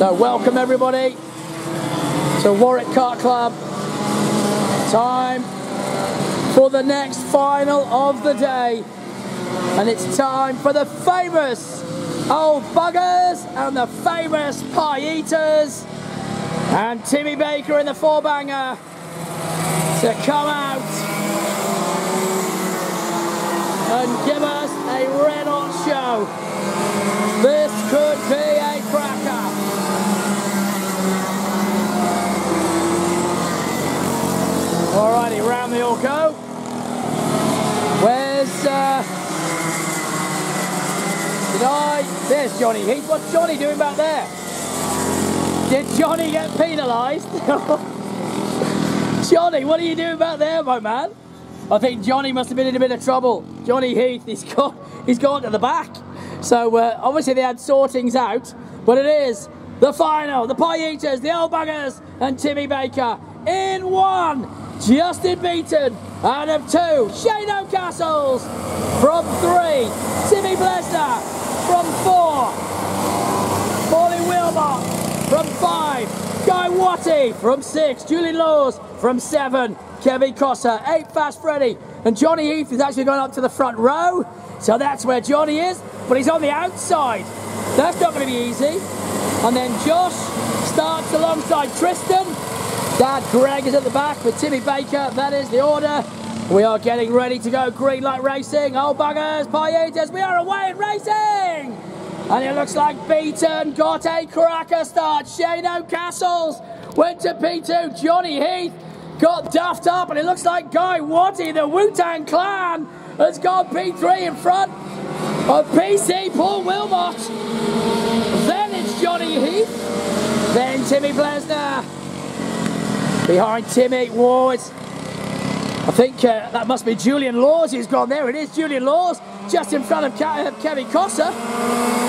So welcome everybody to Warwick Kart Club. Time for the next final of the day. And it's time for the famous old buggers and the famous pie eaters and Timmy Baker in the four banger to come out and give us a red hot show. This could be a cracker. Alrighty, round they all go. Where's uh I there's Johnny Heath. What's Johnny doing back there? Did Johnny get penalised? Johnny, what are you doing back there, my man? I think Johnny must have been in a bit of trouble. Johnny Heath, he's gone, he's gone to the back. So uh, obviously they had sortings out, but it is the final. The Pie Eaters, the Old Buggers, and Timmy Baker in one. Justin Beaton out of two. Shane O'Castles from three. Timmy Blesner from four. Molly Wilmot from five. Guy Watty from six. Julian Laws from seven. Kevin Cossa, eight Fast Freddy. And Johnny Heath is actually going up to the front row. So that's where Johnny is, but he's on the outside. That's not going to be easy. And then Josh starts alongside Tristan. Dad Greg is at the back with Timmy Baker. That is the order. We are getting ready to go green light racing. Oh buggers, pie we are away in racing! And it looks like Beaton got a cracker start. Shane O'Castles went to P2. Johnny Heath got duffed up, and it looks like Guy Watty, the Wu-Tang Clan, has got P3 in front of PC Paul Wilmot. Then it's Johnny Heath. Then Timmy Blesner. Behind Timmy, it's I think uh, that must be Julian Laws who's gone there. It is Julian Laws, just in front of Ke Kevin Cossa.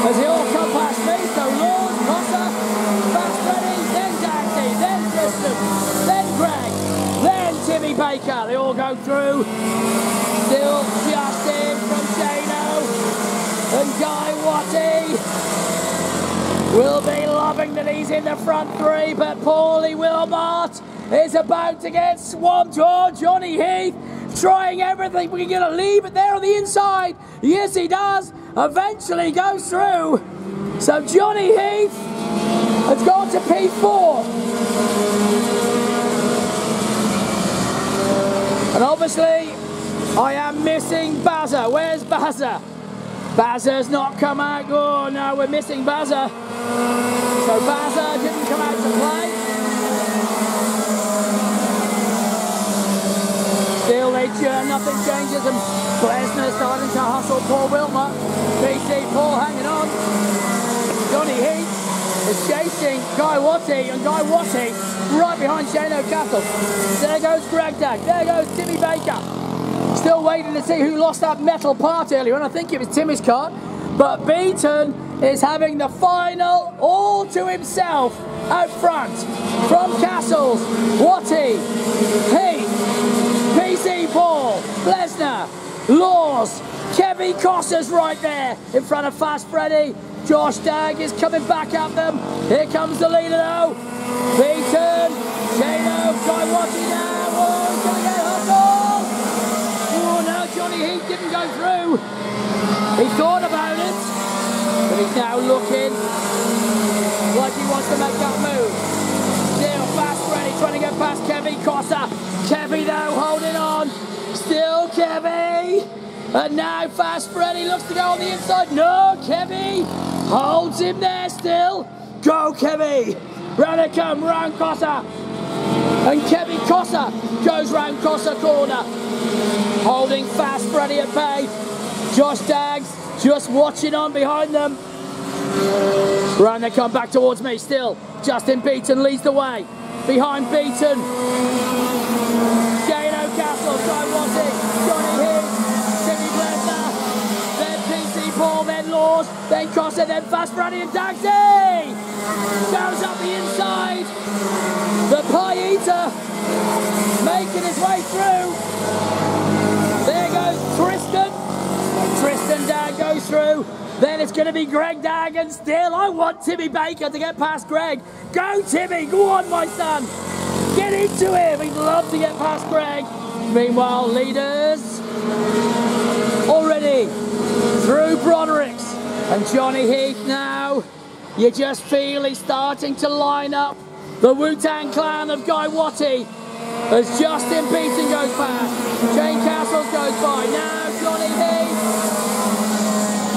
As they all come past me, so Laws, Cossa, Fast then Daxi, then Tristan, then Greg, then Timmy Baker. They all go through. Still Justin from Shano and Guy Watty. Will be loving that he's in the front three, but Paulie Wilmot is about to get swamped. Oh, Johnny Heath trying everything. We're going to leave it there on the inside. Yes, he does. Eventually goes through. So Johnny Heath has gone to P4. And obviously, I am missing Bazza. Where's Bazza? Bazza's not come out. Oh no, we're missing Bazza. So Bazza didn't come out to play. Churn, nothing changes and Blesner starting to hustle Paul Wilmot. PC Paul hanging on. Johnny Heath is chasing Guy Watty and Guy Watty right behind Shane O'Castle. There goes Greg Dag, there goes Timmy Baker. Still waiting to see who lost that metal part earlier and I think it was Timmy's car. But Beaton is having the final all to himself out front from Castles, Watty, Heath, PC Paul, Blesner, Laws, Kevin Cossa's right there in front of Fast Freddy. Josh Dag is coming back at them. Here comes the leader though. Beaton, Shano, Watty now. Oh, to get hustled. Oh no, Johnny Heath didn't go through. He thought about it, but he's now looking like he wants to make that move. Still Fast Freddy trying to get past Kevin Cossa. Kevy though Kevy. And now Fast Freddy looks to go on the inside. No, Kevy holds him there still. Go Kevy. Round come, round Cossa. And Kevin Cossa goes round Cossa corner. Holding Fast Freddy at bay. Josh Dags just watching on behind them. Round they come back towards me still. Justin Beaton leads the way. Behind Beaton. Then Laws, then Cossa, then Fast Freddy and Dagsy! Goes up the inside. The Pie Eater making his way through. There goes Tristan. Tristan down goes through. Then it's going to be Greg Dag, and still I want Timmy Baker to get past Greg. Go, Timmy! Go on, my son! Get into him! He'd love to get past Greg. Meanwhile, leaders already through Brodericks and Johnny Heath now. You just feel he's starting to line up. The Wu-Tang Clan of Guy Watty as Justin Beaton goes past. Shane Castles goes by. Now Johnny Heath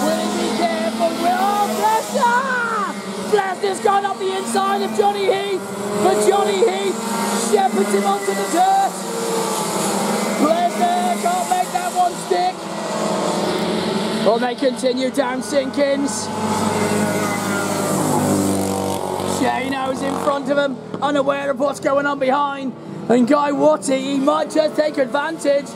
Will he be careful? Oh, Blesner! Lesnar's gone up the inside of Johnny Heath, but Johnny Heath shepherds him onto the dirt. Well, they continue down Sinkins. Shano's in front of him, unaware of what's going on behind. And Guy Watty, he might just take advantage.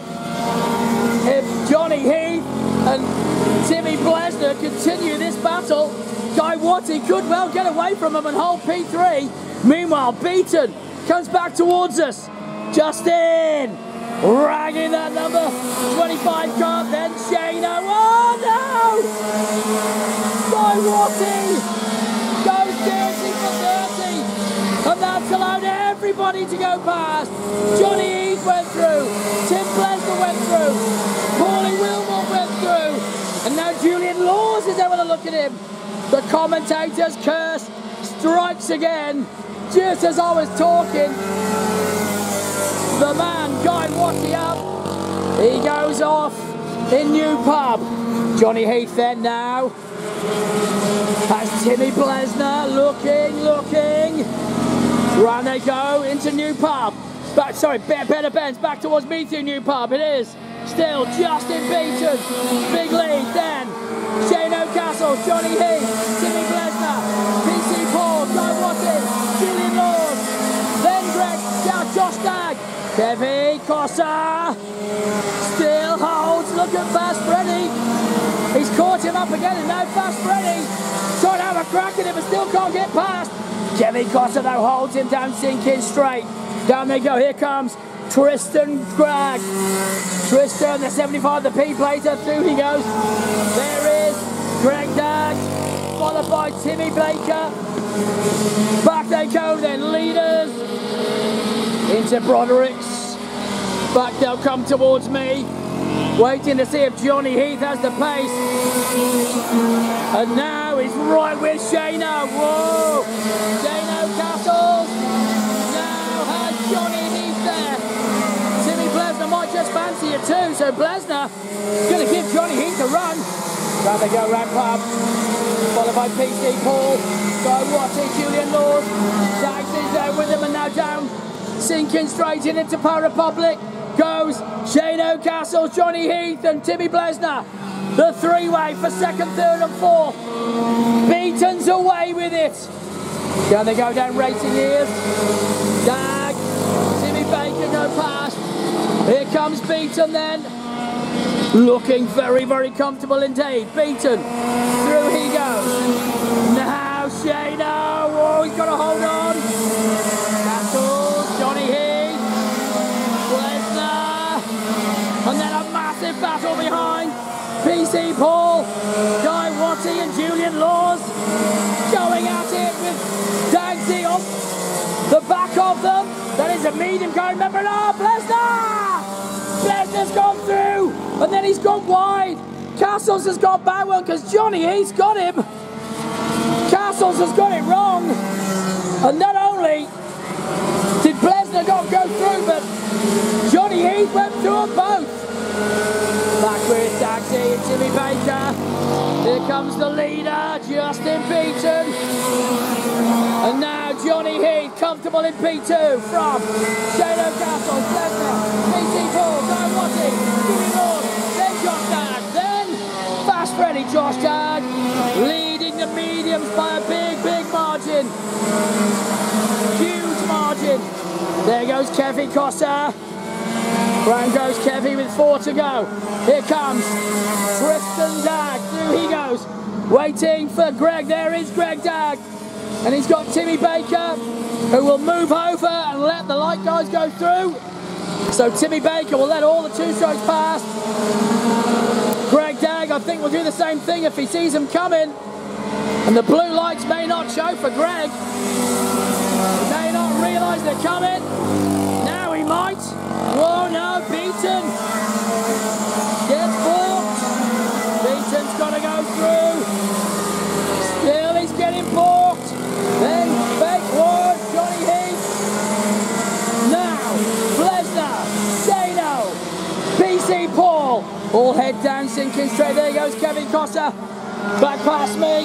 If Johnny Heath and Timmy Blesner continue this battle, Guy Watty could well get away from him and hold P3. Meanwhile, Beaton comes back towards us. Justin ragging that number 25 card, then Shano. Oh no! Guy Watty goes dirty for 30. And that's allowed everybody to go past. Johnny Heath went through. Tim Blesner went through. Paulie Wilmot went through. And now Julian Laws is having a look at him. The commentator's curse strikes again, just as I was talking. The man, Guy Watty up, he goes off in new pub. Johnny Heath then now. That's Timmy Blesner looking, looking. Round they go into new pub. Back, sorry, better Benz back towards me to new pub. It is still Justin Beaton. Big lead then. Shane O'Castle, Johnny Heath, Timmy Blesner, PC Paul, Guy Watson, Julian Laws, then Greg, down Josh Dag, Kevin Cossa, still holds, look at Fast Freddy, caught him up again and now Fast Freddy, trying to have a crack at him but still can't get past, Kevin Cossa though holds him down sinking straight, down they go, here comes Tristan Gregg. Tristan, the 75, the P plater, through he goes. There is Greg Dag, followed by Timmy Baker. Back they go then, leaders into Brodericks. Back they'll come towards me. Waiting to see if Johnny Heath has the pace. And now he's right with Shano. Whoa! Shano Castles now has Johnny Heath there. Timmy Blesner might just fancy it too. So Blesner going to give Johnny Heath a run. Down they go, ramp up. Followed by PC Paul. Guy Watty, Julian Laws. Dags is there with him and now down. Sinking straight in into Power Republic. Goes Shane O'Castle, Johnny Heath and Timmy Blesner. The three-way for second, third and fourth. Beaton's away with it. Down they go down racing ears. Dag, Timmy Baker, no pass. Here comes Beaton then. Looking very, very comfortable indeed. Beaton. Through he goes. Now Shano. Oh, he's got to hold on. Castles. Johnny Heath. Lesnar. And then a massive battle behind. PC Paul. Guy Watty and Julian Laws. Going at it with Dagsy on the back of them. That is a medium going member. Oh, Lesnar! Lesnar's gone through, and then he's gone wide. Castles has back one because Johnny Heath's got him. Castles has got it wrong. And not only did Blesner not go through, but Johnny Heath went through them both. Back with Dagsy and Jimmy Baker. Here comes the leader, Justin Beaton. And now Johnny Heath, comfortable in P2 from Shano Castle, Paul, Guy Watty, Jimmy Lord, then Josh Dag, then Fast Freddy Josh Dag, leading the mediums by a big, big margin. Huge margin. There goes Kevin Costa. Round goes Kevy with four to go. Here comes Tristan Dag. Through he goes. Waiting for Greg. There is Greg Dag. And he's got Timmy Baker, who will move over and let the light guys go through. So Timmy Baker will let all the two strokes pass. Greg Dag, I think, will do the same thing if he sees them coming. And the blue lights may not show for Greg. He may not realise they're coming. Now he might. Whoa, no, beaten. Gets balked. Beaton's got to go through. Still, he's getting balked. Then fake one, Johnny Heath. Now, Blesner, Dano, PC Paul. All head down, sinking straight. There goes Kevin Costa. Back past me.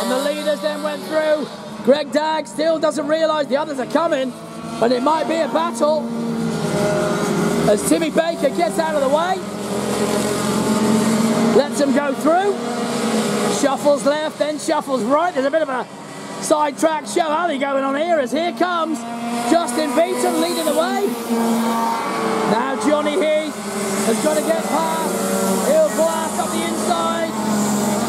And the leaders then went through. Greg Dagg still doesn't realise the others are coming, but it might be a battle. As Timmy Baker gets out of the way, lets them go through. Shuffles left, then shuffles right. There's a bit of a sidetrack show alley going on here as here comes Justin Beaton leading the way. Has got to get past. He'll blast up the inside.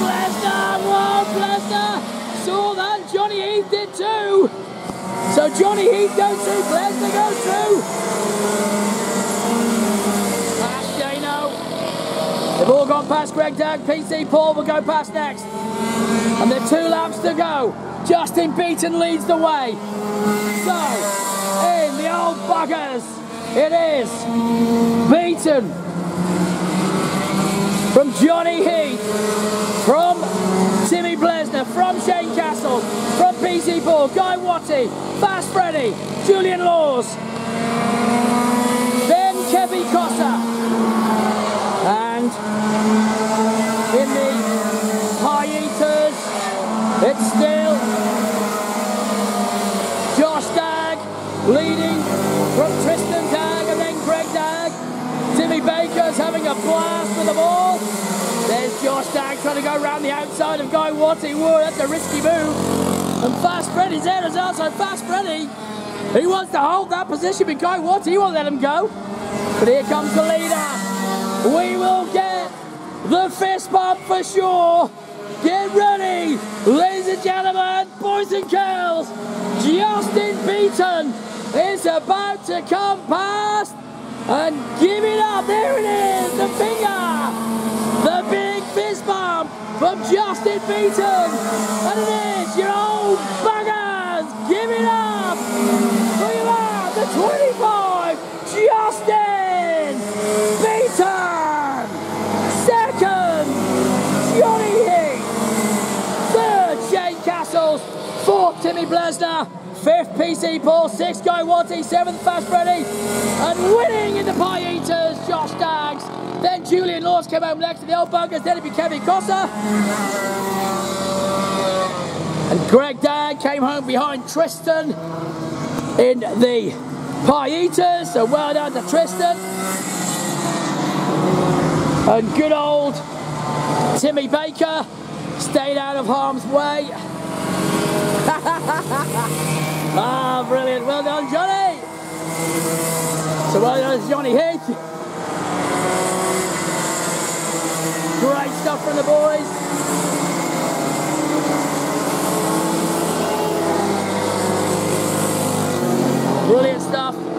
Blesner, whoa, Blesner. Saw that, Johnny Heath did too. So Johnny Heath goes through, Blesner goes through. Past Dano. They've all gone past Greg Dagg. PC Paul will go past next. And there are two laps to go. Justin Beaton leads the way. So, in the old buggers, it is Beaton from Johnny Heath, from Timmy Blesner, from Shane Castle, from PC Paul, Guy Watty, Fast Freddy, Julian Laws, then Kevin Costa, and in the Pie Eaters, it's still Josh Dagg leading from Tristan Dagg and then Greg Dagg. Timmy Baker's having a blast with the ball. There's Josh Dagg trying to go around the outside of Guy Watty. Whoa, that's a risky move. And Fast Freddy's there as well, so Fast Freddy, he wants to hold that position with Guy Watty. He won't let him go. But here comes the leader. We will get the fist bump for sure. Get ready, ladies and gentlemen, boys and girls. Justin Beaton is about to come past and give it up. There it is, the finger, the big fist bump from Justin Beaton. And it is your old buggers. Give it up. Bring him out, the 25, Justin Beaton. Second, Johnny Heath. Third, Shane Castles. Fourth, Timmy Blesner. Fifth, PC Paul. Sixth, Guy Watty. Seventh, Fast Freddy. And winning in the Pie Eaters, Josh Daggs. Then Julian Laws came home next to the old buggers. Then it'd be Kevin Costa. And Greg Dagg came home behind Tristan in the Pie Eaters. So well done to Tristan. And good old Timmy Baker stayed out of harm's way. Ah, brilliant. Well done, Johnny. So well done, Johnny H. Great stuff from the boys. Brilliant stuff.